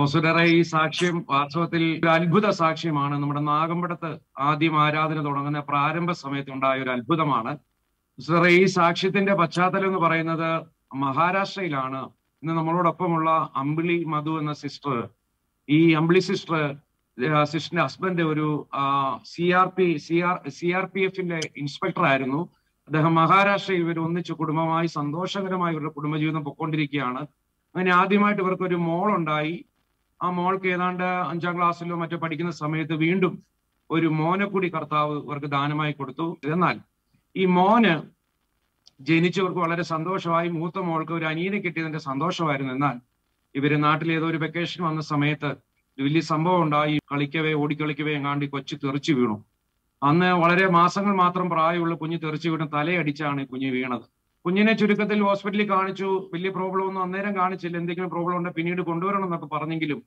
ഹൊസുലറെ ഈ സാക്ഷ്യം വാസ്തവത്തിൽ ഒരു അത്ഭുത സാക്ഷ്യമാണ്. നമ്മുടെ നാഗമ്പടത്ത് ആദ്യം ആരാധന തുടങ്ങുന്ന പ്രാരംഭ സമയത്ത് ഉണ്ടായ ഒരു അത്ഭുതമാണ്. ഹൊസുലറെ ഈ സാക്ഷ്യത്തിന്റെ പശ്ചാത്തലം എന്ന് പറയുന്നത് മഹാരാഷ്ട്രയിലാണ്. ഇന്ന് നമ്മളോടൊപ്പമുള്ള അമ്പിളി മധു എന്ന സിസ്റ്റർ ഈ അമ്പിളി സിസ്റ്റർ സിസ്റ്ററിന്റെ ഹസ്ബൻഡ് ഒരു C R P C R C R P എഫിന്റെ ഇൻസ്പെക്ടർ ആയിരുന്നു. അദ്ദേഹം മഹാരാഷ്ട്രയിൽ ഇവർ ഒന്നിച്ച് കുടുംബമായി സന്തോഷകരമായി ഇവരുടെ കുടുംബജീവിതം പൊക്കോണ്ടിരിക്കുകയാണ്. അങ്ങനെ ആദ്യമായിട്ട് ഇവർക്ക് ഒരു മോൾ ഉണ്ടായി ആ മോൾക്ക് ഏതാണ്ട് അഞ്ചാം ക്ലാസ്സിലോ മറ്റോ പഠിക്കുന്ന സമയത്ത് വീണ്ടും ഒരു മോനെ കൂടി കർത്താവ് ഇവർക്ക് ദാനമായി കൊടുത്തു. എന്നാൽ ഈ മോന് ജനിച്ചവർക്ക് വളരെ സന്തോഷമായി. മൂത്ത മോൾക്ക് ഒരു അനിയനെ കിട്ടിയതിന്റെ സന്തോഷമായിരുന്നു. എന്നാൽ ഇവർ നാട്ടിൽ ഏതോ ഒരു വെക്കേഷൻ വന്ന സമയത്ത് വലിയ സംഭവം ഉണ്ടായി. കളിക്കവേ ഓടിക്കളിക്കവേ എങ്ങാണ്ട് കൊച്ചു തെറിച്ചു വീണു. അന്ന് വളരെ മാസങ്ങൾ മാത്രം പ്രായമുള്ള കുഞ്ഞ് തെറിച്ചു വീണ് തലയടിച്ചാണ് കുഞ്ഞ് വീണത്. കുഞ്ഞിനെ ചുരുക്കത്തിൽ ഹോസ്പിറ്റലിൽ കാണിച്ചു. വലിയ പ്രോബ്ലം ഒന്നും അന്നേരം കാണിച്ചില്ല. എന്തെങ്കിലും പ്രോബ്ലം ഉണ്ടെങ്കിൽ പിന്നീട് കൊണ്ടുവരണം എന്നൊക്കെ പറഞ്ഞെങ്കിലും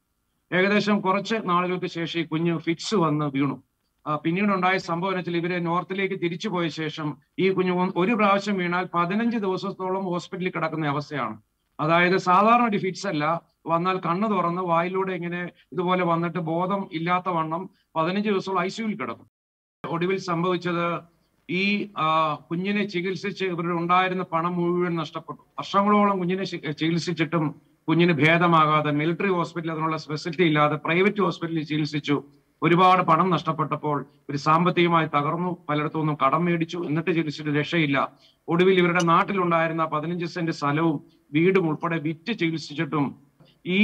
ഏകദേശം കുറച്ച് നാളുകൾക്ക് ശേഷം ഈ കുഞ്ഞ് ഫിക്സ് വന്ന് വീണു. പിന്നീട് ഉണ്ടായ സംഭവം വെച്ചാൽ ഇവരെ നോർത്തിലേക്ക് തിരിച്ചു പോയ ശേഷം ഈ കുഞ്ഞ് ഒരു പ്രാവശ്യം വീണാൽ പതിനഞ്ച് ദിവസത്തോളം ഹോസ്പിറ്റലിൽ കിടക്കുന്ന അവസ്ഥയാണ്. അതായത് സാധാരണ ഒരു ഫിറ്റ്സ് അല്ല. വന്നാൽ കണ്ണ് തുറന്ന് വായിലൂടെ ഇങ്ങനെ ഇതുപോലെ വന്നിട്ട് ബോധം ഇല്ലാത്ത വണ്ണം പതിനഞ്ച് ദിവസം ഐ സിയുവിൽ കിടക്കും. ഒടുവിൽ സംഭവിച്ചത് ഈ കുഞ്ഞിനെ ചികിത്സിച്ച് ഇവരുടെ ഉണ്ടായിരുന്ന പണം മുഴുവൻ നഷ്ടപ്പെട്ടു. വർഷങ്ങളോളം കുഞ്ഞിനെ ചികിത്സിച്ചിട്ടും കുഞ്ഞിന് ഭേദമാകാതെ മിലിറ്ററി ഹോസ്പിറ്റലിൽ അതിനുള്ള ഫെസിലിറ്റി ഇല്ലാതെ പ്രൈവറ്റ് ഹോസ്പിറ്റലിൽ ചികിത്സിച്ചു. ഒരുപാട് പണം നഷ്ടപ്പെട്ടപ്പോൾ ഒരു സാമ്പത്തികമായി തകർന്നു. പലയിടത്തു നിന്നും കടം മേടിച്ചു. എന്നിട്ട് ചികിത്സിച്ചിട്ട് രക്ഷയില്ല. ഒടുവിൽ ഇവരുടെ നാട്ടിലുണ്ടായിരുന്ന പതിനഞ്ച് സെന്റ് സ്ഥലവും വീടും ഉൾപ്പെടെ വിറ്റ് ചികിത്സിച്ചിട്ടും ഈ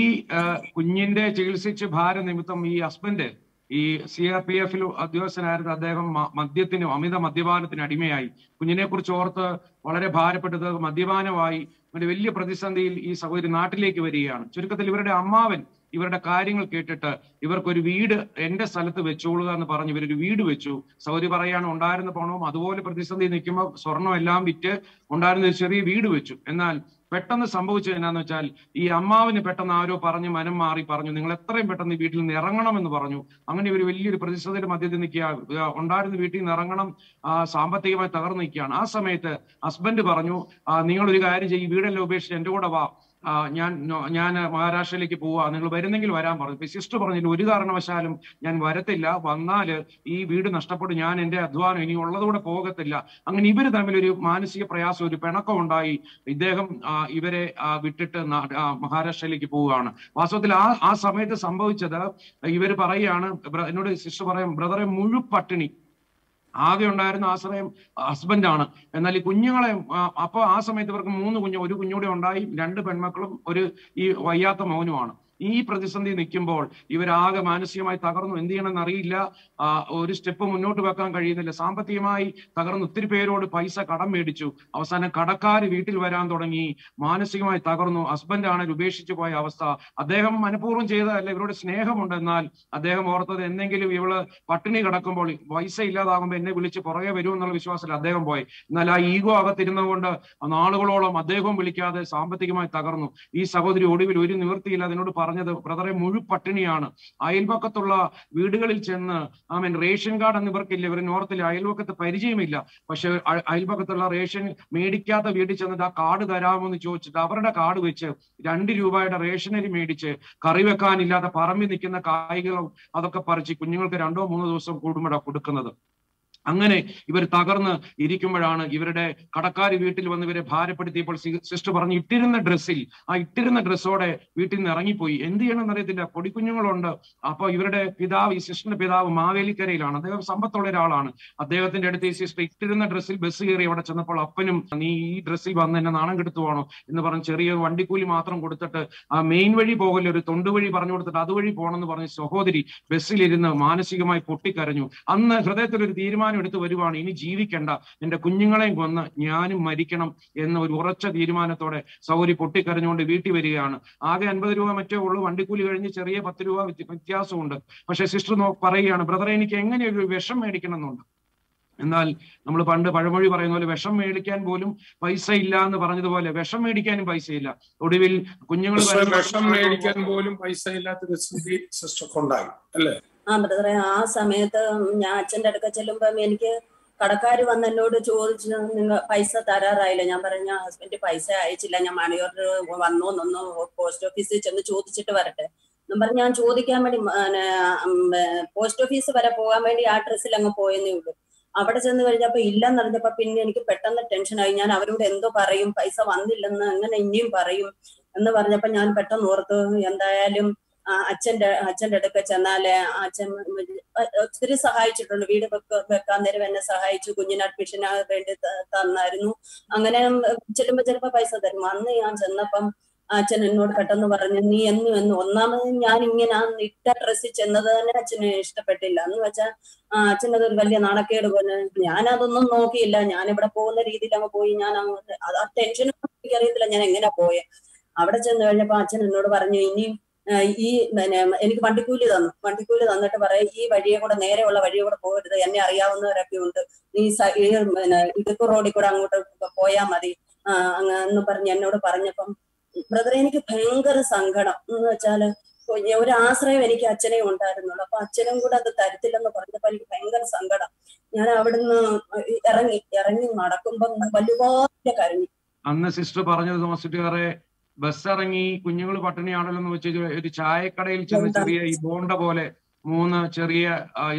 കുഞ്ഞിന്റെ ചികിത്സിച്ച് ഭാരനിമിത്തം ഈ ഹസ്ബൻഡ് ഈ സി ആർ പി എഫിൽ ഉദ്യോഗസ്ഥനായിരുന്ന അദ്ദേഹം മദ്യത്തിനും അമിത മദ്യപാനത്തിന് അടിമയായി. കുഞ്ഞിനെ കുറിച്ച് ഓർത്ത് വളരെ ഭാരപ്പെട്ടത് മദ്യപാനമായി ഒരു വലിയ പ്രതിസന്ധിയിൽ ഈ സഹോദരി നാട്ടിലേക്ക് വരികയാണ്. ചുരുക്കത്തിൽ ഇവരുടെ അമ്മാവൻ ഇവരുടെ കാര്യങ്ങൾ കേട്ടിട്ട് ഇവർക്കൊരു വീട് എന്റെ സ്ഥലത്ത് വെച്ചോളുക എന്ന് പറഞ്ഞ് ഇവരൊരു വീട് വെച്ചു. സൗദി പറയാണ് ഉണ്ടായിരുന്ന പണവും അതുപോലെ പ്രതിസന്ധി നിൽക്കുമ്പോൾ സ്വർണം എല്ലാം വിറ്റ് ഉണ്ടായിരുന്ന ഒരു ചെറിയ വീട് വെച്ചു. എന്നാൽ പെട്ടെന്ന് സംഭവിച്ചത് എന്നാന്ന് വെച്ചാൽ ഈ അമ്മാവിന് പെട്ടെന്ന് ആരോ പറഞ്ഞു മനം മാറി പറഞ്ഞു നിങ്ങൾ എത്രയും പെട്ടെന്ന് വീട്ടിൽ നിന്ന് ഇറങ്ങണം എന്ന് പറഞ്ഞു. അങ്ങനെ ഒരു വലിയൊരു പ്രതിസന്ധിയുടെ മധ്യത്തിൽ നിൽക്കുക ഉണ്ടായിരുന്ന വീട്ടിൽ നിന്ന് ഇറങ്ങണം സാമ്പത്തികമായി തകർന്നു നിൽക്കുകയാണ്. ആ സമയത്ത് ഹസ്ബൻഡ് പറഞ്ഞു നിങ്ങൾ ഒരു കാര്യം ചെയ്യും വീടെല്ലാം ഉപേക്ഷിച്ച് എന്റെ കൂടെ വാ. ഞാൻ ഞാൻ മഹാരാഷ്ട്രയിലേക്ക് പോവാ. നിങ്ങൾ വരുന്നെങ്കിൽ വരാൻ പറഞ്ഞു. സിസ്റ്റർ പറഞ്ഞില്ല ഒരു കാരണവശാലും ഞാൻ വരത്തില്ല. വന്നാൽ ഈ വീട് നഷ്ടപ്പെട്ട് ഞാൻ എന്റെ അധ്വാനം ഇനി ഉള്ളതുകൂടെ പോകത്തില്ല. അങ്ങനെ ഇവർ തമ്മിൽ ഒരു മാനസിക പ്രയാസം ഒരു പിണക്കം ഉണ്ടായി. ഇദ്ദേഹം ഇവരെ വിട്ടിട്ട് മഹാരാഷ്ട്രയിലേക്ക് പോവുകയാണ്. വാസ്തവത്തിൽ ആ ആ സമയത്ത് സംഭവിച്ചത് ഇവർ പറയുകയാണ് എന്നോട് സിസ്റ്റർ പറയും ബ്രദറെ മുഴു പട്ടിണി. ആകെ ഉണ്ടായിരുന്ന ആശ്രയം ഹസ്ബൻഡാണ് എന്നാൽ ഈ കുഞ്ഞുങ്ങളെ അപ്പൊ ആ സമയത്ത് ഇവർക്ക് മൂന്ന് കുഞ്ഞു ഒരു കുഞ്ഞൂടെ ഉണ്ടായി രണ്ട് പെൺമക്കളും ഒരു ഈ വയ്യാത്ത മൗനുമാണ് ഈ പ്രതിസന്ധി നിൽക്കുമ്പോൾ ഇവരാകെ മാനസികമായി തകർന്നു. എന്ത് ചെയ്യണമെന്ന് അറിയില്ല. ഒരു സ്റ്റെപ്പ് മുന്നോട്ട് വെക്കാൻ കഴിയുന്നില്ല. സാമ്പത്തികമായി തകർന്നു ഒത്തിരി പേരോട് പൈസ കടം മേടിച്ചു. അവസാനം കടക്കാർ വീട്ടിൽ വരാൻ തുടങ്ങി. മാനസികമായി തകർന്നു. ഹസ്ബൻഡ് ആണ് ഉപേക്ഷിച്ചു പോയ അവസ്ഥ. അദ്ദേഹം മനഃപൂർവം ചെയ്തതല്ല. ഇവരോട് സ്നേഹമുണ്ട്. എന്നാൽ അദ്ദേഹം ഓർത്തത് എന്തെങ്കിലും ഇവൾ പട്ടിണി കിടക്കുമ്പോൾ പൈസ ഇല്ലാതാകുമ്പോൾ എന്നെ വിളിച്ച് പുറകെ വരും എന്നുള്ള വിശ്വാസത്തിൽ അദ്ദേഹം പോയി. എന്നാൽ ആ ഈഗോ അകത്തിരുന്നതുകൊണ്ട് നാളുകളോളം അദ്ദേഹവും വിളിക്കാതെ സാമ്പത്തികമായി തകർന്നു. ഈ സഹോദരി ഒടുവിൽ ഒരു നിവൃത്തിയില്ല. അതിനോട് പറഞ്ഞത് ബ്രദറെ മുഴു പട്ടിണിയാണ്. അയൽപക്കത്തുള്ള വീടുകളിൽ ചെന്ന് ഐ മീൻ റേഷൻ കാർഡ് എന്ന് ഇവർക്കില്ല. ഇവർ നോർത്തിൽ അയൽപക്കത്ത് പരിചയമില്ല. പക്ഷെ അയൽവക്കത്തുള്ള റേഷൻ മേടിക്കാത്ത വീട്ടിൽ ചെന്നിട്ട് ആ കാർഡ് തരാമോ എന്ന് ചോദിച്ചിട്ട് അവരുടെ കാർഡ് വെച്ച് രണ്ട് രൂപയുടെ റേഷനരി മേടിച്ച് കറി വെക്കാനില്ലാത്ത പറമ്പിൽ നിൽക്കുന്ന കായ്കളും അതൊക്കെ പറിച്ച് കുഞ്ഞുങ്ങൾക്ക് രണ്ടോ മൂന്നോ ദിവസം കൂടുമ്പോഴാണ് കൊടുക്കുന്നത്. അങ്ങനെ ഇവർ തകർന്ന് ഇരിക്കുമ്പോഴാണ് ഇവരുടെ കടക്കാർ വീട്ടിൽ വന്ന് ഇവരെ ഭാരപ്പെടുത്തിയപ്പോൾ സിസ്റ്റർ പറഞ്ഞു ഇട്ടിരുന്ന ഡ്രസ്സിൽ. ആ ഇട്ടിരുന്ന ഡ്രസ്സോടെ വീട്ടിൽ നിന്ന് ഇറങ്ങിപ്പോയി. എന്ത് ചെയ്യണമെന്ന് അറിയത്തില്ല. പൊടിക്കുഞ്ഞുങ്ങളുണ്ട്. അപ്പൊ ഇവരുടെ പിതാവ് ഈ സിസ്റ്ററിന്റെ പിതാവ് മാവേലിക്കരയിലാണ്. അദ്ദേഹം സമ്പത്തുള്ള ഒരാളാണ്. അദ്ദേഹത്തിന്റെ അടുത്ത് ഈ സിസ്റ്റർ ഇട്ടിരുന്ന ഡ്രസ്സിൽ ബസ് കയറി അവിടെ ചെന്നപ്പോൾ അപ്പനും നീ ഈ ഡ്രസ്സിൽ വന്ന് എന്നെ നാണം കെടുത്തുവാണോ എന്ന് പറഞ്ഞ് ചെറിയ വണ്ടിക്കൂലി മാത്രം കൊടുത്തിട്ട് ആ മെയിൻ വഴി പോകല്ലേ ഒരു തൊണ്ടു വഴി പറഞ്ഞു കൊടുത്തിട്ട് അതുവഴി പോകണം എന്ന് പറഞ്ഞ് സഹോദരി ബസ്സിലിരുന്ന് മാനസികമായി പൊട്ടിക്കരഞ്ഞു. അന്ന് ഹൃദയത്തിൽ ഒരു തീരുമാനം എടുത്ത് വരുവാണ്. ഇനി ജീവിക്കണ്ട. എന്റെ കുഞ്ഞുങ്ങളെയും കൊന്ന് ഞാനും മരിക്കണം എന്ന ഒരു ഉറച്ച തീരുമാനത്തോടെ സൗരി പൊട്ടിക്കരഞ്ഞുകൊണ്ട് വീട്ടിൽ വരികയാണ്. ആകെ അൻപത് രൂപ മറ്റേ ഉള്ളൂ. വണ്ടിക്കൂലി കഴിഞ്ഞ് ചെറിയ പത്ത് രൂപ വ്യത്യാസമുണ്ട്. പക്ഷെ സിസ്റ്റർ നോ പറയുകയാണ് ബ്രദറെ എനിക്ക് എങ്ങനെ ഒരു വിഷം മേടിക്കണം എന്നുണ്ട് എന്നാൽ നമ്മൾ പണ്ട് പഴമൊഴി പറയുന്ന പോലെ വിഷം മേടിക്കാൻ പോലും പൈസ ഇല്ല എന്ന് പറഞ്ഞതുപോലെ വിഷം മേടിക്കാനും പൈസയില്ല. ഒടുവിൽ കുഞ്ഞുങ്ങൾ വിഷം മേടിക്കാൻ പോലും പൈസ ഇല്ലാത്ത സ്ഥിതി സിസ്റ്റർക്ക് ഉണ്ടായി അല്ലേ? ആ ബ്രദറെ ആ സമയത്ത് ഞാൻ അച്ഛന്റെ അടുക്ക ചെല്ലുമ്പം എനിക്ക് കടക്കാർ വന്ന് എന്നോട് ചോദിച്ചു നിങ്ങൾ പൈസ തരാറായില്ല. ഞാൻ പറഞ്ഞ ഹസ്ബൻഡ് പൈസ അയച്ചില്ല. ഞാൻ മണി ഓർഡർ വന്നോ എന്നൊന്ന് പോസ്റ്റ് ഓഫീസിൽ ചെന്ന് ചോദിച്ചിട്ട് വരട്ടെ. എന്നും പറഞ്ഞ് ഞാൻ ചോദിക്കാൻ വേണ്ടി പോസ്റ്റ് ഓഫീസ് വരെ പോകാൻ വേണ്ടി ആ ഡ്രസ്സിൽ അങ്ങ് പോയെന്നേ ഉള്ളൂ. അവിടെ ചെന്ന് കഴിഞ്ഞപ്പോ ഇല്ലെന്ന് അറിഞ്ഞപ്പോ പിന്നെ എനിക്ക് പെട്ടെന്ന് ടെൻഷനായി ഞാൻ അവരോട് എന്തോ പറയും പൈസ വന്നില്ലെന്ന് അങ്ങനെ ഇനിയും പറയും എന്ന് പറഞ്ഞപ്പോ ഞാൻ പെട്ടെന്ന് ഓർത്തു എന്തായാലും അച്ഛന്റെ അച്ഛന്റെ അടുക്ക ചെന്നാൽ അച്ഛൻ ഒത്തിരി സഹായിച്ചിട്ടുണ്ട്. വീട് വെക്ക വെക്കാൻ നേരം എന്നെ സഹായിച്ചു. കുഞ്ഞിന് അഡ്മിഷന് വേണ്ടി തന്നായിരുന്നു. അങ്ങനെ ചെല്ലുമ്പോ ചിലപ്പോ പൈസ തരും. അന്ന് ഞാൻ ചെന്നപ്പം അച്ഛൻ എന്നോട് പെട്ടെന്ന് പറഞ്ഞു നീ എന്നും എന്നും ഒന്നാമത് ഞാൻ ഇങ്ങനെ ആ ഇട്ട ഡ്രസ്സിൽ ചെന്നത് തന്നെ അച്ഛന് ഇഷ്ടപ്പെട്ടില്ല. എന്ന് വെച്ചാൽ അച്ഛനത് അതൊരു വലിയ നാണക്കേട് പോലെ ഞാൻ അതൊന്നും നോക്കിയില്ല. ഞാൻ ഇവിടെ പോകുന്ന രീതിയിൽ അങ്ങ് പോയി. ഞാൻ അത് ആ ടെൻഷനൊന്നും എനിക്കറിയത്തില്ല. ഞാൻ എങ്ങനെ പോയെ? അവിടെ ചെന്ന് കഴിഞ്ഞപ്പോ അച്ഛൻ എന്നോട് പറഞ്ഞു ഇനിയും ആ, ഈ പിന്നെ എനിക്ക് വണ്ടിക്കൂലി തന്നു. വണ്ടിക്കൂലി തന്നിട്ട് പറയാം ഈ വഴിയെ കൂടെ നേരെയുള്ള വഴിയെ കൂടെ പോകരുത് എന്നെ അറിയാവുന്നവരൊക്കെ ഉണ്ട്. നീ പിന്നെ ഇടുക്ക് റോഡിൽ കൂടെ അങ്ങോട്ട് പോയാൽ മതി. എന്ന് പറഞ്ഞ് എന്നോട് പറഞ്ഞപ്പം ബ്രദറെ എനിക്ക് ഭയങ്കര സങ്കടം. എന്ന് വെച്ചാൽ ഒരു ആശ്രയം എനിക്ക് അച്ഛനെ ഉണ്ടായിരുന്നുള്ളൂ. അപ്പൊ അച്ഛനും കൂടെ അത് തരത്തില്ലെന്ന് പറഞ്ഞപ്പോ എനിക്ക് ഭയങ്കര സങ്കടം. ഞാൻ അവിടുന്ന് ഇറങ്ങി ഇറങ്ങി നടക്കുമ്പം വലുതായിട്ട് കരഞ്ഞു. അന്ന് സിസ്റ്റർ പറഞ്ഞത് തോമസിറ്റുകാരെ ബസ് ഇറങ്ങി കുഞ്ഞുങ്ങൾ പട്ടിണിയാണല്ലോ എന്ന് വെച്ച് ഒരു ചായക്കടയിൽ ചെന്ന് ചെറിയ ഈ ബോണ്ട പോലെ മൂന്ന് ചെറിയ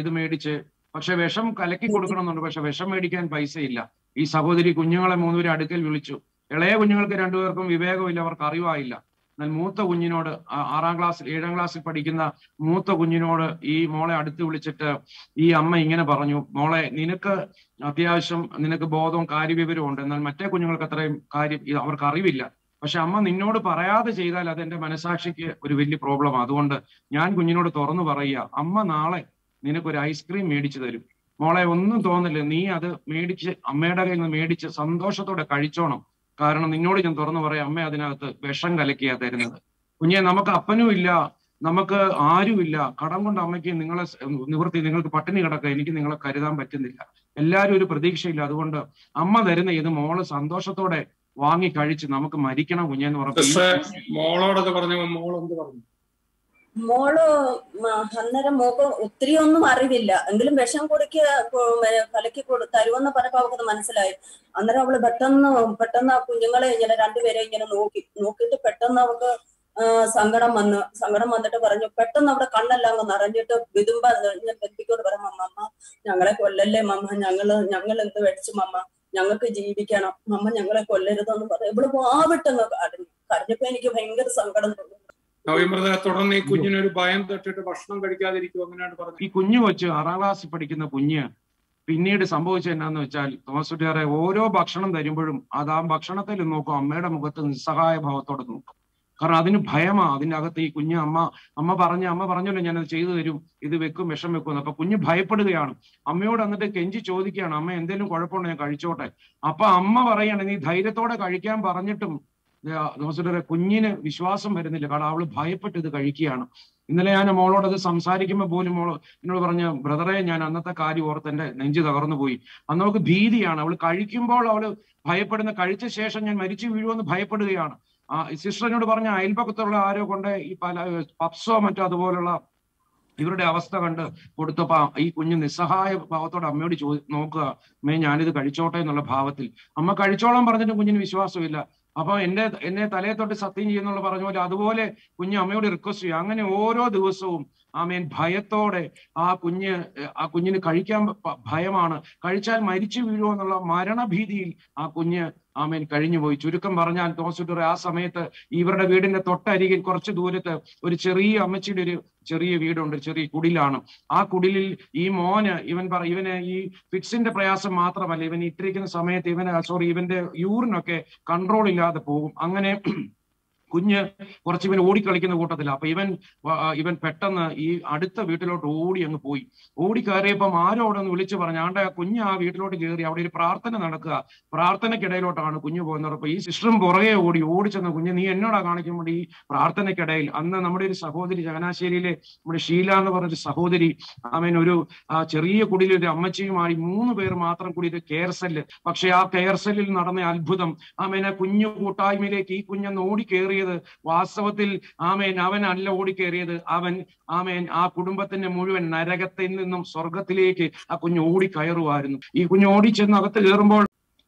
ഇത് മേടിച്ച് പക്ഷെ വിഷം കലക്കി കൊടുക്കണമെന്നുണ്ട്. പക്ഷെ വിഷം മേടിക്കാൻ പൈസ ഇല്ല ഈ സഹോദരി കുഞ്ഞുങ്ങളെ മൂന്നുപേരെ അടുക്കൽ വിളിച്ചു. ഇളയ കുഞ്ഞുങ്ങൾക്ക് രണ്ടുപേർക്കും വിവേകമില്ല അവർക്ക് അറിവായില്ല. എന്നാൽ മൂത്ത കുഞ്ഞിനോട് ആറാം ക്ലാസ്സിൽ ഏഴാം ക്ലാസ്സിൽ പഠിക്കുന്ന മൂത്ത കുഞ്ഞിനോട് ഈ മോളെ അടുത്ത് വിളിച്ചിട്ട് ഈ അമ്മ ഇങ്ങനെ പറഞ്ഞു മോളെ നിനക്ക് അത്യാവശ്യം നിനക്ക് ബോധവും കാര്യവിവരവും ഉണ്ട്. എന്നാൽ മറ്റേ കുഞ്ഞുങ്ങൾക്ക് അത്രയും കാര്യം അവർക്ക് അറിവില്ല. പക്ഷെ അമ്മ നിന്നോട് പറയാതെ ചെയ്താൽ അത് എന്റെ മനസാക്ഷിക്ക് ഒരു വലിയ പ്രോബ്ലം അതുകൊണ്ട് ഞാൻ കുഞ്ഞിനോട് തുറന്നു പറയുക അമ്മ നാളെ നിനക്കൊരു ഐസ്ക്രീം മേടിച്ചു തരും. മോളെ ഒന്നും തോന്നില്ല. നീ അത് മേടിച്ച് അമ്മയുടെ കയ്യിൽ നിന്ന് മേടിച്ച് സന്തോഷത്തോടെ കഴിച്ചോണം. കാരണം നിന്നോട് ഞാൻ തുറന്നു പറയാം അമ്മ അതിനകത്ത് വിഷം കലക്കിയാ തരുന്നത്. കുഞ്ഞെ നമുക്ക് അപ്പനും ഇല്ല നമുക്ക് ആരുമില്ല കടം കൊണ്ട് അമ്മയ്ക്ക് നിങ്ങളെ നിവൃത്തി നിങ്ങൾക്ക് പട്ടിണി കിടക്കുക എനിക്ക് നിങ്ങളെ കരുതാൻ പറ്റുന്നില്ല. എല്ലാവരും ഒരു പ്രതീക്ഷയില്ല. അതുകൊണ്ട് അമ്മ തരുന്ന ഇത് മോൾ സന്തോഷത്തോടെ വാങ്ങി കഴിച്ച് നമുക്ക് മരിക്കണം കുഞ്ഞെന്ന് പറഞ്ഞു മോളോടൊക്കെ പറഞ്ഞ മോൾ എന്ത് പറഞ്ഞു? മോൾ അന്നേരം മോക്ക് ഒത്തിരി ഒന്നും അറിവില്ല. എങ്കിലും വിഷം കുടിക്ക് കലക്കി കൊടു തരുമെന്ന് പറഞ്ഞപ്പോ അവൾക്ക് മനസ്സിലായി. അന്നേരം അവൾ പെട്ടെന്ന് പെട്ടെന്ന് ആ കുഞ്ഞുങ്ങളെ ഇങ്ങനെ രണ്ടുപേരെ ഇങ്ങനെ നോക്കി നോക്കിയിട്ട് പെട്ടെന്ന് അവൾക്ക് സങ്കടം വന്ന് സങ്കടം വന്നിട്ട് പറഞ്ഞു പെട്ടെന്ന് അവിടെ കണ്ണെല്ലാം അങ്ങ് നിറഞ്ഞിട്ട് വിതുമ്പ ഞാൻ ബന്ധിക്കോട് പറഞ്ഞു മമ്മ ഞങ്ങളെ കൊല്ലല്ലേ മമ്മ ഞങ്ങൾ ഞങ്ങൾ എന്ത് മേടിച്ചു മമ്മ? ഞങ്ങൾക്ക് ജീവിക്കണം. അമ്മ ഞങ്ങളെ കൊല്ലരുതെന്ന് പറഞ്ഞു ഇവിടെ വാവിട്ടങ്ങ് കരഞ്ഞു കരഞ്ഞപ്പോ എനിക്ക് ഭയങ്കര സങ്കടം തോന്നി. നവീമൃത തുടർന്ന് ഈ കുഞ്ഞിനൊരു ഭയം തട്ടിട്ട് ഭക്ഷണം കഴിക്കാതിരിക്കും അങ്ങനെയാണ് പറഞ്ഞത്. ഈ കുഞ്ഞു വെച്ച് ആറാം ക്ലാസ്സിൽ പഠിക്കുന്ന കുഞ്ഞ് പിന്നീട് സംഭവിച്ചത് എന്നാന്ന് വെച്ചാൽ തോമസ് കുട്ടിയാറെ ഓരോ ഭക്ഷണം തരുമ്പോഴും അത് ആ ഭക്ഷണത്തിൽ നോക്കും അമ്മയുടെ മുഖത്ത് നിസ്സഹായ ഭാവത്തോടെ നോക്കും. കാരണം അതിന് ഭയമാ. അതിന്റെ അകത്ത് ഈ കുഞ്ഞ് അമ്മ അമ്മ പറഞ്ഞ അമ്മ പറഞ്ഞല്ലോ ഞാനത് ചെയ്തു തരും ഇത് വെക്കും വിഷം വെക്കും. അപ്പൊ കുഞ്ഞ് ഭയപ്പെടുകയാണ്. അമ്മയോട് എന്നിട്ട് കെഞ്ചി ചോദിക്കുകയാണ് അമ്മ എന്തെങ്കിലും കുഴപ്പമുണ്ടോ? ഞാൻ കഴിച്ചോട്ടെ. അപ്പൊ അമ്മ പറയാണ് നീ ധൈര്യത്തോടെ കഴിക്കാൻ പറഞ്ഞിട്ടും തോമസ് കുഞ്ഞിന് വിശ്വാസം വരുന്നില്ല. കാരണം അവൾ ഭയപ്പെട്ട് ഇത് കഴിക്കുകയാണ്. ഇന്നലെ ഞാൻ മോളോട് അത് സംസാരിക്കുമ്പോൾ പോലും മോൾ എന്നോട് പറഞ്ഞ ബ്രദറെ ഞാൻ അന്നത്തെ കാര്യം ഓർത്ത് എന്റെ നെഞ്ച് തകർന്നു പോയി. അന്ന് അവൾക്ക് ഭീതിയാണ്. അവൾ കഴിക്കുമ്പോൾ അവൾ ഭയപ്പെടുന്ന കഴിച്ച ശേഷം ഞാൻ മരിച്ചു വീഴുമെന്ന് ഭയപ്പെടുകയാണ്. ആ സിസ്റ്റർ എന്നോട് പറഞ്ഞ അയൽപക്കത്തുള്ള ആരോ കൊണ്ട് ഈ പല പപ്സോ മറ്റോ അതുപോലുള്ള ഇവരുടെ അവസ്ഥ കണ്ട് കൊടുത്തപ്പോ ഈ കുഞ്ഞ് നിസ്സഹായ ഭാവത്തോടെ അമ്മയോട് ചോ നോക്കുക അമ്മേ ഞാനിത് കഴിച്ചോട്ടെ എന്നുള്ള ഭാവത്തിൽ. അമ്മ കഴിച്ചോളാൻ പറഞ്ഞിട്ട് കുഞ്ഞിന് വിശ്വാസമില്ല. അപ്പൊ എന്റെ എന്നെ തലയെ തൊട്ട് സത്യം ചെയ്യുന്നുള്ള പറഞ്ഞ പോലെ അതുപോലെ കുഞ്ഞ് അമ്മയോട് റിക്വസ്റ്റ് ചെയ്യും. അങ്ങനെ ഓരോ ദിവസവും ആമേൻ. ഭയത്തോടെ ആ കുഞ്ഞ് ആ കുഞ്ഞിന് കഴിക്കാൻ ഭയമാണ്. കഴിച്ചാൽ മരിച്ചു വീഴുമോ എന്നുള്ള മരണഭീതിയിൽ ആ കുഞ്ഞ് ആമേൻ കഴിഞ്ഞുപോയി. ചുരുക്കം പറഞ്ഞാൽ തോസുട്ടർ ആ സമയത്ത് ഇവരുടെ വീടിന്റെ തൊട്ടരികിൽ കുറച്ച് ദൂരത്ത് ഒരു ചെറിയ അമ്മച്ചിയുടെ ഒരു ചെറിയ വീടുണ്ട് ചെറിയ കുടിലാണ്. ആ കുടിലിൽ ഈ മോന് ഇവൻ പറ ഇവന് ഈ ഫിക്സിന്റെ പ്രയാസം മാത്രമല്ല ഇവൻ ഇട്ടിരിക്കുന്ന സമയത്ത് ഇവന് സോറി ഇവന്റെ യൂറിനൊക്കെ കൺട്രോൾ ഇല്ലാതെ പോകും. അങ്ങനെ കുഞ്ഞ് കുറച്ച് ഇവൻ ഓടിക്കളിക്കുന്ന കൂട്ടത്തില്ല അപ്പൊ ഇവൻ ഇവൻ പെട്ടെന്ന് ഈ അടുത്ത വീട്ടിലോട്ട് ഓടി അങ്ങ് പോയി. ഓടി കയറിയപ്പം ആരോ അവിടെ ഒന്ന് വിളിച്ചു പറഞ്ഞു ആണ്ടെ കുഞ്ഞ് ആ വീട്ടിലോട്ട് കയറി അവിടെ ഒരു പ്രാർത്ഥന നടക്കുക. പ്രാർത്ഥനയ്ക്കിടയിലോട്ടാണ് കുഞ്ഞു പോകുന്നത്. അപ്പൊ ഈ സിസ്റ്ററും പുറകെ ഓടി ഓടിച്ചെന്ന കുഞ്ഞ് നീ എന്നോടാ കാണിക്കുമ്പോൾ ഈ പ്രാർത്ഥനയ്ക്കിടയിൽ അന്ന് നമ്മുടെ ഒരു സഹോദരി ചങ്ങനാശ്ശേരിയിലെ നമ്മുടെ ഷീല എന്ന് പറഞ്ഞൊരു സഹോദരി അവൻ ഒരു ചെറിയ കുടിയിൽ ഒരു അമ്മച്ചിയുമായി മൂന്ന് പേർ മാത്രം കൂടി ഒരു കെയർ സെല്ല്. പക്ഷെ ആ കെയർ സെല്ലിൽ നടന്ന അത്ഭുതം. ആമേനെ കുഞ്ഞു കൂട്ടായ്മയിലേക്ക് ഈ കുഞ്ഞെന്ന് ഓടി കയറിയത്. വാസ്തവത്തിൽ ആമേൻ അവൻ അല്ല ഓടിക്കേറിയത് അവൻ ആമേൻ ആ കുടുംബത്തിന്റെ മുഴുവൻ നരകത്തിൽ നിന്നും സ്വർഗത്തിലേക്ക് ആ കുഞ്ഞ് ഓടിക്കയറുമായിരുന്നു ഈ കുഞ്ഞ് ഓടിച്ചെന്ന് അകത്ത് കയറുമ്പോൾ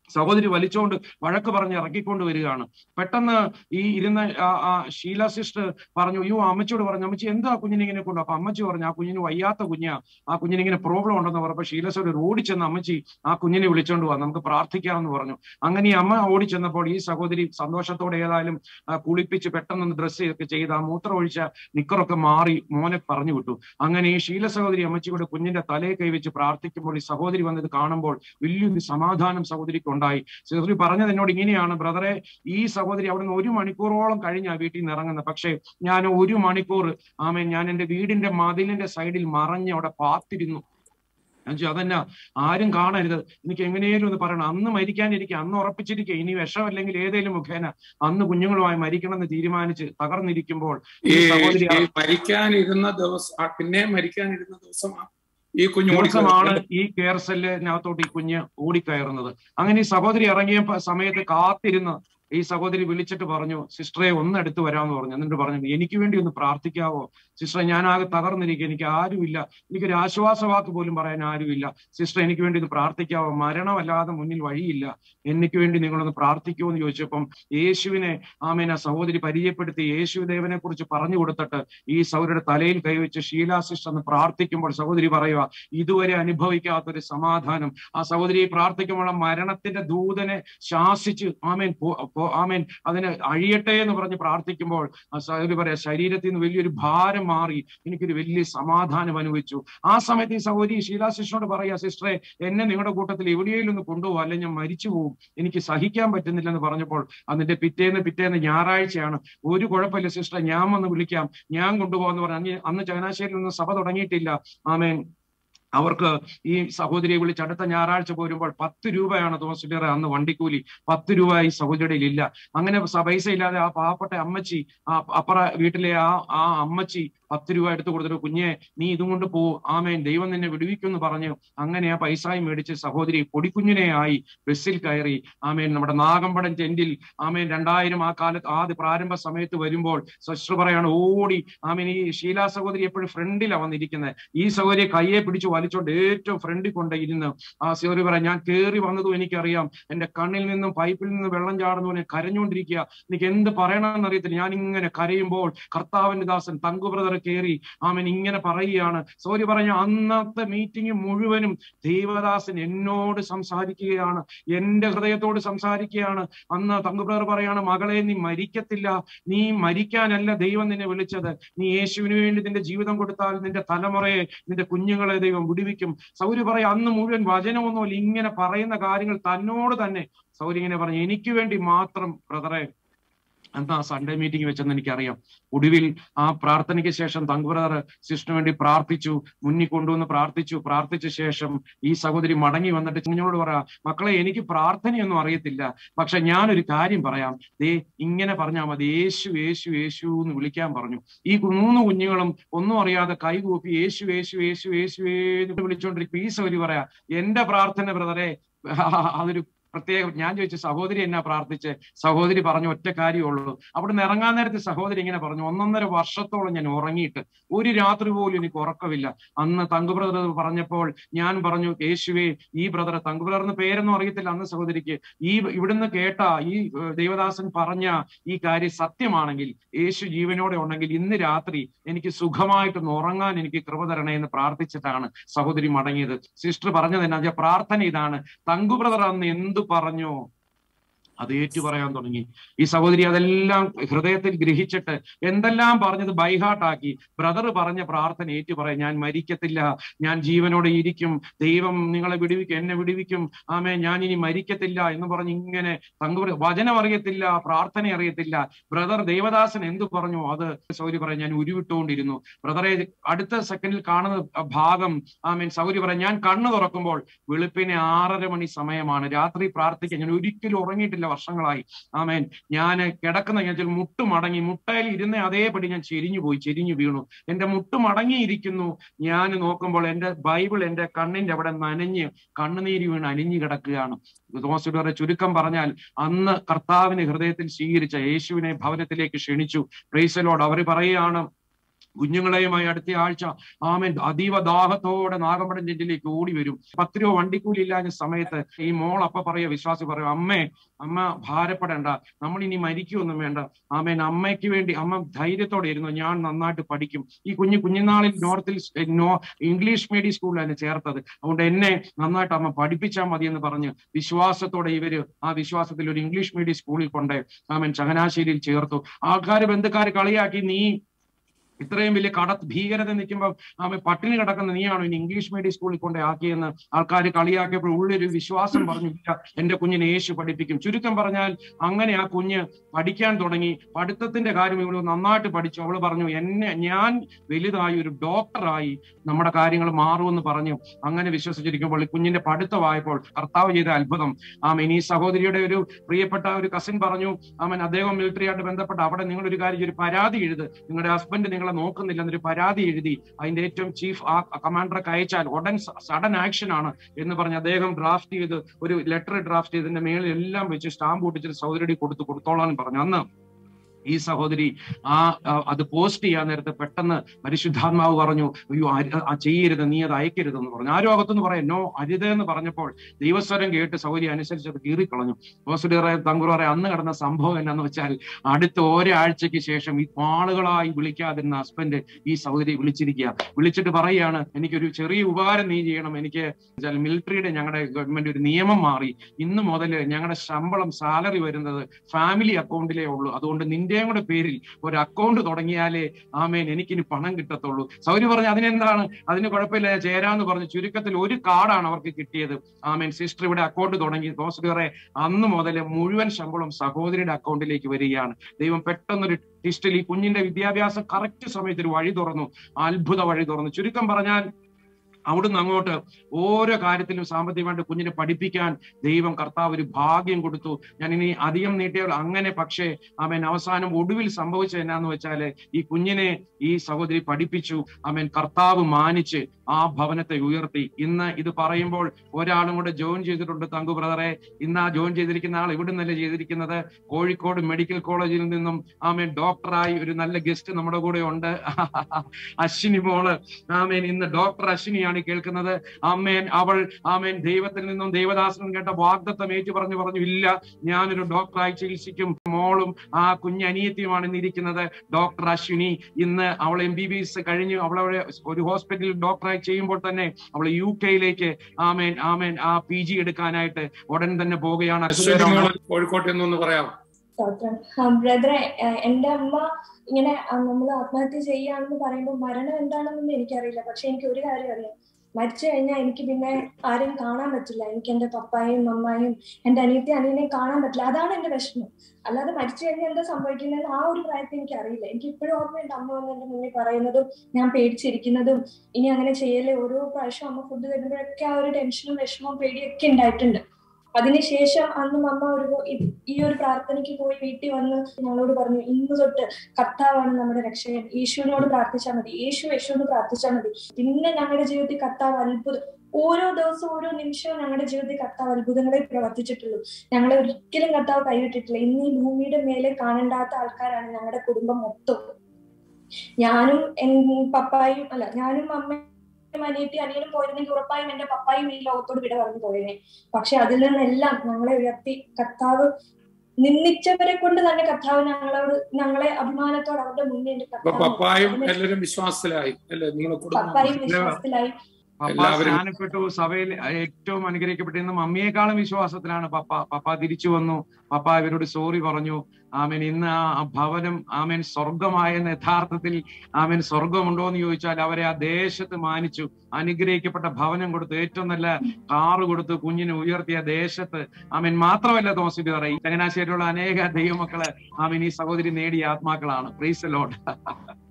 സഹോദരി വലിച്ചുകൊണ്ട് വഴക്ക് പറഞ്ഞ് ഇറക്കിക്കൊണ്ട് വരികയാണ്. പെട്ടെന്ന് ഈ ഇരുന്ന ആ- ഷീല സിസ്റ്റർ പറഞ്ഞു അയ്യോ അമ്മച്ചിയോട് പറഞ്ഞു അമ്മച്ചി എന്താ കുഞ്ഞിനെ ഇങ്ങനെ കൊണ്ടു അപ്പൊ അമ്മച്ചി പറഞ്ഞു ആ കുഞ്ഞിന് വയ്യാത്ത കുഞ്ഞാ ആ കുഞ്ഞിനിങ്ങനെ പ്രോബ്ലം ഉണ്ടെന്ന് പറഞ്ഞപ്പോ ഷീല സിസ്റ്റർ ഓടിച്ചെന്ന് അമ്മച്ചി ആ കുഞ്ഞിനെ വിളിച്ചോണ്ട് പോവാ നമുക്ക് പ്രാർത്ഥിക്കാമെന്ന് പറഞ്ഞു. അങ്ങനെ ഈ അമ്മ ഓടിച്ചെന്നപ്പോൾ ഈ സഹോദരി സന്തോഷത്തോടെ ഏതായാലും കുളിപ്പിച്ച് പെട്ടെന്ന് ഡ്രസ്സ് ഒക്കെ ചെയ്ത് ആ മൂത്രം ഒഴിച്ച നിക്കറൊക്കെ മാറി മോനെ പറഞ്ഞു വിട്ടു. അങ്ങനെ ഈ ഷീല സഹോദരി അമ്മച്ചിയുടെ കുഞ്ഞിന്റെ തലയെ കൈവച്ച് പ്രാർത്ഥിക്കുമ്പോൾ ഈ സഹോദരി വന്നത് കാണുമ്പോൾ വലിയൊരു സമാധാനം സഹോദരിക്ക് ഉണ്ടായി. സഹോദരി പറഞ്ഞത് എന്നോട് ഇങ്ങനെയാണ് ബ്രദറെ ഈ സഹോദരി അവിടെ നിന്ന് ഒരു മണിക്കൂറോളം കഴിഞ്ഞാ വീട്ടിൽ നിന്ന് ഇറങ്ങുന്നത്. പക്ഷേ ഞാൻ ഒരു മണിക്കൂർ ആമേ ഞാൻ എന്റെ വീടിന്റെ മതിലിന്റെ സൈഡിൽ മറഞ്ഞ് അവിടെ പാത്തിരുന്നു. അതെന്നാ ആരും കാണരുത്. എനിക്ക് എങ്ങനെയും ഒന്ന് പറയണം. അന്ന് മരിക്കാനിരിക്കുക അന്ന് ഉറപ്പിച്ചിരിക്കുക ഇനി വിഷം അല്ലെങ്കിൽ ഏതെങ്കിലും മുഖേന അന്ന് കുഞ്ഞുങ്ങളുമായി മരിക്കണം എന്ന് തീരുമാനിച്ച് തകർന്നിരിക്കുമ്പോൾ മരിക്കാനിരുന്ന ദിവസം പിന്നെ മരിക്കാനിരുന്ന ദിവസമാണ് ഈ കുഞ്ഞു ദിവസമാണ് ഈ കെയർ സെല്ലിനകത്തോട്ട് ഈ കുഞ്ഞ് ഓടിക്കയറുന്നത് അങ്ങനെ ഈ സഹോദരി ഇറങ്ങിയ സമയത്ത് കാത്തിരുന്ന് ഈ സഹോദരി വിളിച്ചിട്ട് പറഞ്ഞു സിസ്റ്ററെ ഒന്ന് എടുത്തു വരാമെന്ന് പറഞ്ഞു. എന്നിട്ട് പറഞ്ഞു എനിക്ക് വേണ്ടി ഒന്ന് പ്രാർത്ഥിക്കാവോ? സിസ്റ്ററെ ഞാൻ ആകെ തകർന്നിരിക്കുക എനിക്ക് ആരുമില്ല. എനിക്കൊരു ആശ്വാസവാക്ക് പോലും പറയാൻ ആരുമില്ല. സിസ്റ്റർ എനിക്ക് വേണ്ടി ഒന്ന് പ്രാർത്ഥിക്കാവോ? മരണമല്ലാതെ മുന്നിൽ വഴിയില്ല. എനിക്ക് വേണ്ടി നിങ്ങളൊന്ന് പ്രാർത്ഥിക്കുമോ എന്ന് ചോദിച്ചപ്പം യേശുവിനെ ആമേന സഹോദരി പരിചയപ്പെടുത്തി യേശുദേവനെ കുറിച്ച് പറഞ്ഞു കൊടുത്തിട്ട് ഈ സൗരയുടെ തലയിൽ കൈവച്ച് ഷീലാ സിസ്റ്റർ എന്ന് പ്രാർത്ഥിക്കുമ്പോൾ സഹോദരി പറയുക ഇതുവരെ അനുഭവിക്കാത്തൊരു സമാധാനം. ആ സഹോദരി പ്രാർത്ഥിക്കുമ്പോൾ മരണത്തിന്റെ ദൂതനെ ശാസിച്ച് ആമേൻ ആമേൻ. അതിന് അഴിയട്ടെ എന്ന് പറഞ്ഞ് പ്രാർത്ഥിക്കുമ്പോൾ സഹോദരി പറയാ ശരീരത്തിൽ നിന്ന് വലിയൊരു ഭാരം മാറി എനിക്കൊരു വലിയ സമാധാനം അനുഭവിച്ചു. ആ സമയത്ത് ഈ സഹോദരി ശീലാശിഷ്ണോട് പറയാ സിസ്റ്ററെ എന്നെ നിങ്ങളുടെ കൂട്ടത്തിൽ എവിടെയെങ്കിലും ഒന്ന് കൊണ്ടുപോകും അല്ലെങ്കിൽ ഞാൻ മരിച്ചു പോകും എനിക്ക് സഹിക്കാൻ പറ്റുന്നില്ല എന്ന് പറഞ്ഞപ്പോൾ അതിന്റെ പിറ്റേന്ന് പിറ്റേന്ന് ഞായറാഴ്ചയാണ്. ഒരു കുഴപ്പമില്ല സിസ്റ്ററെ ഞാൻ വന്ന് വിളിക്കാം. ഞാൻ കൊണ്ടുപോകാന്ന് പറഞ്ഞു അന്ന് ചങ്ങനാശ്ശേരിയിൽ നിന്ന് സഭ തുടങ്ങിയിട്ടില്ല. ആമേൻ. അവർക്ക് ഈ സഹോദരിയെ വിളിച്ച് അടുത്ത ഞായറാഴ്ച പോരുമ്പോൾ പത്ത് രൂപയാണ് തോമസ് ലിയറെ അന്ന് വണ്ടിക്കൂലി. പത്ത് രൂപ ഈ സഹോദരിയുടെ ഇല്ല. അങ്ങനെ പൈസ ഇല്ലാതെ ആ പാവപ്പെട്ട അമ്മച്ചി ആ അപ്പറ വീട്ടിലെ ആ ആ അമ്മച്ചി പത്ത് രൂപ എടുത്തു കൊടുത്തിട്ട് കുഞ്ഞെ നീ ഇതും കൊണ്ട് പോ. ആമേൻ. ദൈവം നിന്നെ വിടുവിക്കുമെന്ന് പറഞ്ഞു അങ്ങനെ ആ പൈസായി മേടിച്ച് സഹോദരി പൊടിക്കുഞ്ഞിനെ ആയി ബസ്സിൽ കയറി. ആമേൻ. നമ്മുടെ നാഗമ്പടം ടെന്റിൽ ആമേൻ. രണ്ടായിരം ആ കാലത്ത് ആദ്യ പ്രാരംഭ സമയത്ത് വരുമ്പോൾ സശ്രു പറയാണ് ഓടി. ആമേൻ. ഈ ശീല സഹോദരി എപ്പോഴും ഫ്രണ്ടിലാണ് വന്നിരിക്കുന്നത് ഈ സഹോദരി കയ്യെ പിടിച്ച് വലിച്ചോണ്ട് ഏറ്റവും ഫ്രണ്ടിൽ കൊണ്ട് ഇരുന്ന് ആ സഹോദരി പറയാം ഞാൻ കയറി വന്നതും എനിക്കറിയാം. എന്റെ കണ്ണിൽ നിന്നും പൈപ്പിൽ നിന്നും വെള്ളം ചാടുന്നു പോലെ കരഞ്ഞുകൊണ്ടിരിക്കുക എനിക്ക് എന്ത് പറയണമെന്ന് അറിയത്തില്ല. ഞാൻ ഇങ്ങനെ കരയുമ്പോൾ കർത്താവിന്റെ ദാസൻ തങ്കു ബ്രദർ കയറി ആമൻ ഇങ്ങനെ പറയുകയാണ്. സോരി പറഞ്ഞു അന്നത്തെ മീറ്റിംഗ് മുഴുവനും ദേവദാസൻ എന്നോട് സംസാരിക്കുകയാണ്. എന്റെ ഹൃദയത്തോട് സംസാരിക്കുകയാണ്. അന്ന് തങ്കു ബ്രദർ പറയാണ് മകളെ നീ മരിക്കത്തില്ല. നീ മരിക്കാനല്ല ദൈവം നിന്നെ വിളിച്ചത്. നീ യേശുവിന് വേണ്ടി നിന്റെ ജീവിതം കൊടുത്താൽ നിന്റെ തലമുറയെ നിന്റെ കുഞ്ഞുങ്ങളെ ദൈവം വിടുവിക്കും. സൗരി പറയാം അന്ന് മുഴുവൻ വചനമൊന്നുമില്ല ഇങ്ങനെ പറയുന്ന കാര്യങ്ങൾ തന്നോട് തന്നെ. സൗരി ഇങ്ങനെ പറഞ്ഞു എനിക്ക് വേണ്ടി മാത്രം ബ്രദറെ ആ സൺഡേ മീറ്റിംഗ് വെച്ചെന്ന് എനിക്കറിയാം. ഒടുവിൽ ആ പ്രാർത്ഥനയ്ക്ക് ശേഷം തങ്കു ബ്രദർ സിസ്റ്ററിന് വേണ്ടി പ്രാർത്ഥിച്ചു മുന്നിൽ കൊണ്ടുവന്ന് പ്രാർത്ഥിച്ചു. പ്രാർത്ഥിച്ച ശേഷം ഈ സഹോദരി മടങ്ങി വന്നിട്ട് കുഞ്ഞോട് പറയാ മക്കളെ എനിക്ക് പ്രാർത്ഥനയൊന്നും അറിയത്തില്ല. പക്ഷെ ഞാനൊരു കാര്യം പറയാം. ദേ ഇങ്ങനെ പറഞ്ഞാൽ മതി. യേശു യേശു യേശു എന്ന് വിളിക്കാൻ പറഞ്ഞു. ഈ മൂന്ന് കുഞ്ഞുങ്ങളും ഒന്നും അറിയാതെ കൈകൂപ്പി യേശു യേശു യേശു യേശു എന്ന് ഈ സൗരി പറയാ എന്റെ പ്രാർത്ഥന ബ്രദറെ അതൊരു പ്രത്യേകം ഞാൻ ചോദിച്ചു സഹോദരി എന്നാ പ്രാർത്ഥിച്ച്? സഹോദരി പറഞ്ഞു ഒറ്റ കാര്യമുള്ളൂ. അവിടെ നിന്ന് ഇറങ്ങാൻ നേരത്തെ സഹോദരി ഇങ്ങനെ പറഞ്ഞു ഒന്നൊന്നര വർഷത്തോളം ഞാൻ ഉറങ്ങിയിട്ട് ഒരു രാത്രി പോലും എനിക്ക് ഉറക്കമില്ല. അന്ന് തങ്കു ബ്രദർ പറഞ്ഞപ്പോൾ ഞാൻ പറഞ്ഞു യേശുവേ ഈ ബ്രദർ തങ്കു ബ്രദറിന് പേരൊന്നും അറിയത്തില്ല അന്ന് സഹോദരിക്ക്. ഈ ഇവിടുന്ന് കേട്ട ഈ ദേവദാസൻ പറഞ്ഞ ഈ കാര്യം സത്യമാണെങ്കിൽ യേശു ജീവനോടെ ഉണ്ടെങ്കിൽ ഇന്ന് രാത്രി എനിക്ക് സുഖമായിട്ടൊന്ന് ഉറങ്ങാൻ എനിക്ക് കൃപ തരണേ എന്ന് പ്രാർത്ഥിച്ചിട്ടാണ് സഹോദരി മടങ്ങിയത്. സിസ്റ്റർ പറഞ്ഞത് എന്നാ പ്രാർത്ഥന ഇതാണ്. തങ്കു ബ്രദർ അന്ന് എന്തു പറഞ്ഞു. അത് ഏറ്റു പറയാൻ തുടങ്ങി. ഈ സഹോദരി അതെല്ലാം ഹൃദയത്തിൽ ഗ്രഹിച്ചിട്ട് എന്തെല്ലാം പറഞ്ഞത് ബൈഹാട്ടാക്കി ബ്രദർ പറഞ്ഞ പ്രാർത്ഥന ഏറ്റു പറയാം ഞാൻ മരിക്കത്തില്ല. ഞാൻ ജീവനോടെ ഇരിക്കും. ദൈവം നിങ്ങളെ വിടുവിക്കും എന്നെ വിടുവിക്കും. ആമേ ഞാൻ ഇനി മരിക്കത്തില്ല. എന്ന് പറഞ്ഞ് ഇങ്ങനെ തങ്ക വചനം അറിയത്തില്ല പ്രാർത്ഥന അറിയത്തില്ല. ബ്രദർ ദേവദാസൻ എന്തു പറഞ്ഞു? അത് സൗരി പറയാം ഞാൻ ഉരുവിട്ടുകൊണ്ടിരുന്നു. ബ്രദറെ അടുത്ത സെക്കൻഡിൽ കാണുന്ന ഭാഗം ആമേൻ. സൗരി പറയാം ഞാൻ കണ്ണു തുറക്കുമ്പോൾ വെളുപ്പിനെ ആറര മണി സമയമാണ്. രാത്രി പ്രാർത്ഥിക്കാൻ ഞാൻ ഒരിക്കലും ഉറങ്ങിയിട്ടില്ല. വർഷങ്ങളായി. ആമേൻ. ഞാൻ കിടക്കുന്ന ഞാൻ ചില മുട്ട് മടങ്ങി മുട്ടയിൽ ഇരുന്ന അതേപടി ഞാൻ ചെരിഞ്ഞു പോയി ചെരിഞ്ഞു വീണു. എന്റെ മുട്ട് മടങ്ങിയിരിക്കുന്നു. ഞാൻ നോക്കുമ്പോൾ എന്റെ ബൈബിൾ എന്റെ കണ്ണിന്റെ അവിടെ നനഞ്ഞ് കണ്ണുനീര് വീണ് അലിഞ്ഞു കിടക്കുകയാണ്. തോമസ് ചുരുക്കം പറഞ്ഞാൽ അന്ന് കർത്താവിനെ ഹൃദയത്തിൽ സ്വീകരിച്ച യേശുവിനെ ഭവനത്തിലേക്ക് ക്ഷണിച്ചു. പ്രൈസലോട് അവർ പറയുകയാണ് കുഞ്ഞുങ്ങളെയുമായി അടുത്ത ആഴ്ച. ആമൻ. അതീവ ദാഹത്തോടെ നാഗമ്പടം ചെഞ്ചിലേക്ക് ഓടി വരും പത്ത് രൂപ വണ്ടിക്കൂലി ഇല്ലാഞ്ഞ സമയത്ത് ഈ മോൾ അപ്പ പറയുക വിശ്വാസി പറയോ അമ്മേ അമ്മ ഭാരപ്പെടേണ്ട. നമ്മൾ ഇനി മരിക്കുമൊന്നും വേണ്ട. ആമേൻ. അമ്മയ്ക്ക് വേണ്ടി അമ്മ ധൈര്യത്തോടെ ഇരുന്നു. ഞാൻ നന്നായിട്ട് പഠിക്കും. ഈ കുഞ്ഞു കുഞ്ഞുനാളിൽ നോർത്തിൽ ഇംഗ്ലീഷ് മീഡിയം സ്കൂളിലാണ് ചേർത്തത്. അതുകൊണ്ട് എന്നെ നന്നായിട്ട് അമ്മ പഠിപ്പിച്ചാൽ മതി എന്ന് പറഞ്ഞ് വിശ്വാസത്തോടെ ഇവർ ആ വിശ്വാസത്തിൽ ഒരു ഇംഗ്ലീഷ് മീഡിയം സ്കൂളിൽ കൊണ്ട് ആമൻ ചങ്ങനാശ്ശേരിയിൽ ചേർത്തു. ആൾക്കാർ ബന്ധുക്കാർ കളിയാക്കി നീ ഇത്രയും വലിയ കട ഭീകരത നിൽക്കുമ്പോൾ ആമ പട്ടിണി കിടക്കുന്ന നീയാണോ ഇനി ഇംഗ്ലീഷ് മീഡിയം സ്കൂളിൽ കൊണ്ട് ആക്കിയെന്ന് ആൾക്കാർ കളിയാക്കിയപ്പോൾ ഉള്ളൊരു വിശ്വാസം പറഞ്ഞു എന്റെ കുഞ്ഞിനെ യേശു പഠിപ്പിക്കും. ചുരുക്കം പറഞ്ഞാൽ അങ്ങനെ ആ കുഞ്ഞ് പഠിക്കാൻ തുടങ്ങി പഠിത്തത്തിന്റെ കാര്യം ഇവൾ നന്നായിട്ട് പഠിച്ചു. അവൾ പറഞ്ഞു എന്നെ ഞാൻ വലുതായി ഒരു ഡോക്ടറായി നമ്മുടെ കാര്യങ്ങൾ മാറുമെന്ന് പറഞ്ഞു. അങ്ങനെ വിശ്വസിച്ചിരിക്കുമ്പോൾ ഈ കുഞ്ഞിന്റെ പഠിത്തമായപ്പോൾ കർത്താവ് ചെയ്ത അത്ഭുതം. ആമൻ. ഈ സഹോദരിയുടെ ഒരു പ്രിയപ്പെട്ട ഒരു കസിൻ പറഞ്ഞു ആമൻ അദ്ദേഹം മിലിറ്ററിയായിട്ട് ബന്ധപ്പെട്ട് അവിടെ നിങ്ങളൊരു കാര്യം ഒരു പരാതി എഴുത്. നിങ്ങളുടെ ഹസ്ബൻഡ് നിങ്ങളെ നോക്കുന്നില്ല എന്നൊരു പരാതി എഴുതി അതിന്റെ ഏറ്റവും ചീഫ് ആ കമാൻഡർക്ക് അയച്ചാൽ ഉടൻ സഡൻ ആക്ഷൻ ആണ് എന്ന് പറഞ്ഞ് അദ്ദേഹം ഡ്രാഫ്റ്റ് ചെയ്ത് ഒരു ലെറ്റർ ഡ്രാഫ്റ്റ് ചെയ്തതിന്റെ മേളിൽ എല്ലാം വെച്ച് സ്റ്റാമ്പ് ഒട്ടിച്ചിട്ട് സഹോദരി കൊടുത്തു കൊടുത്തോളാൻ പറഞ്ഞു. അന്ന് ഈ സഹോദരി ആ അത് പോസ്റ്റ് ചെയ്യാൻ നേരത്തെ പെട്ടെന്ന് പരിശുദ്ധാത്മാവ് പറഞ്ഞു അയ്യോ ആ ചെയ്യരുത് നീ അത് അയക്കരുത് എന്ന് പറഞ്ഞു. ആ രോഗത്തെന്ന് പറയാം നോ അരുത് എന്ന് പറഞ്ഞപ്പോൾ ദൈവസ്വരം കേട്ട് സൗകര്യം അനുസരിച്ച് അത് കീറിക്കളഞ്ഞു. ഹോസ്പിറ്ററെ തങ്കുററെ അന്ന് നടന്ന സംഭവം എന്നാന്ന് വെച്ചാൽ അടുത്ത ഒരാഴ്ചയ്ക്ക് ശേഷം ഈ ആളുകളായി വിളിക്കാതിരുന്ന ഹസ്ബൻഡ് ഈ സൗകര്യം വിളിച്ചിരിക്കുക. വിളിച്ചിട്ട് പറയുകയാണ് എനിക്കൊരു ചെറിയ ഉപകാരം നീ ചെയ്യണം. എനിക്ക് മിലിറ്ററിയുടെ ഞങ്ങളുടെ ഗവൺമെന്റ് ഒരു നിയമം മാറി. ഇന്ന് മുതൽ ഞങ്ങളുടെ ശമ്പളം സാലറി വരുന്നത് ഫാമിലി അക്കൗണ്ടിലേ ഉള്ളൂ. അതുകൊണ്ട് കൂടെ പേരിൽ ഒരു അക്കൗണ്ട് തുടങ്ങിയാലേ ആമേൻ എനിക്കിനി പണം കിട്ടത്തുള്ളൂ. സൗരി പറഞ്ഞു അതിനെന്താണ്? അതിന് കുഴപ്പമില്ല ചേരാന്ന് പറഞ്ഞു. ചുരുക്കത്തിൽ ഒരു കാർഡാണ് അവർക്ക് കിട്ടിയത്. ആമേൻ. സിസ്റ്റർ ഇവിടെ അക്കൗണ്ട് തുടങ്ങി. ദോസുകറെ അന്ന് മുതൽ മുഴുവൻ ശമ്പളം സഹോദരിയുടെ അക്കൗണ്ടിലേക്ക് വരികയാണ്. ദൈവം പെട്ടെന്നൊരു ടിസ്റ്റിൽ ഈ കുഞ്ഞിന്റെ വിദ്യാഭ്യാസം കറക്റ്റ് സമയത്ത് ഒരു വഴി തുറന്നു. അത്ഭുത വഴി തുറന്നു. ചുരുക്കം പറഞ്ഞാൽ അവിടുന്ന് അങ്ങോട്ട് ഓരോ കാര്യത്തിലും സാമ്പത്തികമായിട്ട് കുഞ്ഞിനെ പഠിപ്പിക്കാൻ ദൈവം കർത്താവ് ഒരു ഭാഗ്യം കൊടുത്തു. ഞാൻ ഇനി അധികം നീട്ടിയാൽ അങ്ങനെ പക്ഷേ അവൻ അവസാനം ഒടുവിൽ സംഭവിച്ചത് എന്നാന്ന് വെച്ചാൽ ഈ കുഞ്ഞിനെ ഈ സഹോദരി പഠിപ്പിച്ചു. അവൻ കർത്താവ് മാനിച്ച് ആ ഭവനത്തെ ഉയർത്തി. ഇന്ന് ഇത് പറയുമ്പോൾ ഒരാളും കൂടെ ജോയിൻ ചെയ്തിട്ടുണ്ട് തങ്കു ബ്രദറെ. ഇന്ന് ആ ജോയിൻ ചെയ്തിരിക്കുന്ന ആൾ ഇവിടെ നിന്നല്ലേ ചെയ്തിരിക്കുന്നത്? കോഴിക്കോട് മെഡിക്കൽ കോളേജിൽ നിന്നും ആമേൻ ഡോക്ടറായി ഒരു നല്ല ഗസ്റ്റ് നമ്മുടെ കൂടെ ഉണ്ട്. അശ്വിനി മോൾ. ആമേൻ ഇന്ന് ഡോക്ടർ അശ്വിനിയാണ്. കേൾക്കുന്നത്. അമ്മേൻ അവൾ ആമേൻ. ദൈവത്തിൽ നിന്നും ദൈവദാസനും കേട്ട വാഗ്ദത്തം ഏറ്റു പറഞ്ഞു പറഞ്ഞു ഇല്ല ഞാനൊരു ഡോക്ടറായി ചികിത്സിക്കും. മോളും ആ കുഞ്ഞനിയത്തിയുമാണ് ഇന്ന് ഇരിക്കുന്നത്. ഡോക്ടർ അശ്വിനി ഇന്ന് അവൾ എം ബി ബി എസ് കഴിഞ്ഞു. അവളവിടെ ഒരു ഹോസ്പിറ്റലിൽ ഡോക്ടറായി ചെയ്യുമ്പോൾ തന്നെ അവൾ യു കെയിലേക്ക് ആമേൻ ആമേൻ ആ പി ജി എടുക്കാനായിട്ട് ഉടൻ തന്നെ പോവുകയാണ്. കോഴിക്കോട്ടെന്ന് പറയാം ബ്രദറെ എന്റെ അമ്മ ഇങ്ങനെ നമ്മൾ ആത്മഹത്യ ചെയ്യാണെന്ന് പറയുമ്പോൾ മരണം എന്താണെന്നൊന്നും എനിക്കറിയില്ല. പക്ഷെ എനിക്ക് ഒരു കാര്യം അറിയാം. മരിച്ചു കഴിഞ്ഞാൽ എനിക്ക് പിന്നെ ആരെയും കാണാൻ പറ്റില്ല. എനിക്ക് എന്റെ പപ്പായും അമ്മായും എന്റെ അനിയത്തി അനിയനെയും കാണാൻ പറ്റില്ല. അതാണ് എന്റെ വിഷമം. അല്ലാതെ മരിച്ചു കഴിഞ്ഞാൽ എന്താ സംഭവിക്കുന്നതെന്ന് ആ ഒരു പ്രായത്തിൽ എനിക്ക് അറിയില്ല എനിക്ക് ഇപ്പോഴും ഓർമ്മയുണ്ട് അമ്മ വന്ന് എന്റെ മുന്നിൽ പറയുന്നതും ഞാൻ പേടിച്ചിരിക്കുന്നതും ഇനി അങ്ങനെ ചെയ്യല്ലേ? ഓരോ പ്രാവശ്യം അമ്മ ഫുഡ് തരുമ്പോഴൊക്കെ ആ ഒരു ടെൻഷനും വിഷമവും പേടിയൊക്കെ ഉണ്ടായിട്ടുണ്ട്. അതിനുശേഷം അന്ന് അമ്മ ഒരു ഈ- ഒരു പ്രാർത്ഥനയ്ക്ക് പോയി വീട്ടിൽ വന്ന് ഞങ്ങളോട് പറഞ്ഞു ഇന്ന് തൊട്ട് കർത്താവാണ് നമ്മുടെ രക്ഷകൻ. യേശുവിനോട് പ്രാർത്ഥിച്ചാൽ മതി. യേശു യേശുവിനോട് പ്രാർത്ഥിച്ചാൽ മതി. പിന്നെ ഞങ്ങളുടെ ജീവിതത്തിൽ കർത്താവ് അത്ഭുതം ഓരോ ദിവസവും ഓരോ നിമിഷവും ഞങ്ങളുടെ ജീവിതത്തിൽ കർത്താവ് അത്ഭുതങ്ങളെ പ്രവർത്തിച്ചിട്ടുള്ളൂ. ഞങ്ങളെ ഒരിക്കലും കർത്താവ് കൈവിട്ടിട്ടില്ല. ഇന്ന് ഈ ഭൂമിയുടെ മേലെ കാണണ്ടാത്ത ആൾക്കാരാണ് ഞങ്ങളുടെ കുടുംബം മൊത്തം. ഞാനും പപ്പായും അല്ല ഞാനും അമ്മയും അനിയത്തി അനിയനും പോയിരുന്നെങ്കിൽ ഉറപ്പായും എന്റെ പപ്പായും ഈ ലോകത്തോട് വിട പറഞ്ഞു പോയേനെ. പക്ഷെ അതിൽ നിന്നെല്ലാം ഞങ്ങളെ ഉയർത്തി കർത്താവ് നിന്ദിച്ചവരെ കൊണ്ട് തന്നെ കർത്താവ് ഞങ്ങളോട് ഞങ്ങളെ അഭിമാനത്തോടെ അവരുടെ മുന്നിൽ പപ്പായും എല്ലാവരും വിശ്വാസത്തിലായി. പപ്പായും വിശ്വാസത്തിലായി. സ്നാനപ്പെട്ടു സഭയിൽ ഏറ്റവും അനുഗ്രഹിക്കപ്പെട്ടിരുന്ന മമ്മിയെക്കാളും വിശ്വാസത്തിലാണ് പപ്പ. പപ്പ തിരിച്ചു വന്നു. പപ്പ ഇവരോട് സോറി പറഞ്ഞു. ആമേൻ. ഇന്ന് ആ ഭവനം ആമേൻ സ്വർഗമായെന്ന് യഥാർത്ഥത്തിൽ ആമേൻ സ്വർഗമുണ്ടോ എന്ന് ചോദിച്ചാൽ അവരെ ആ ദേശത്ത് മാനിച്ചു. അനുഗ്രഹിക്കപ്പെട്ട ഭവനം കൊടുത്തു. ഏറ്റവും നല്ല കാറ് കൊടുത്തു. കുഞ്ഞിനെ ഉയർത്തിയ ദേശത്ത്. ആമേൻ. മാത്രമല്ല തോമസ് പറയും. ചങ്ങനാശ്ശേരിയുള്ള അനേക ദൈവമക്കളെ ആമേൻ ഈ സഹോദരി നേടിയ ആത്മാക്കളാണ്. പ്രീസ് ലോഡ്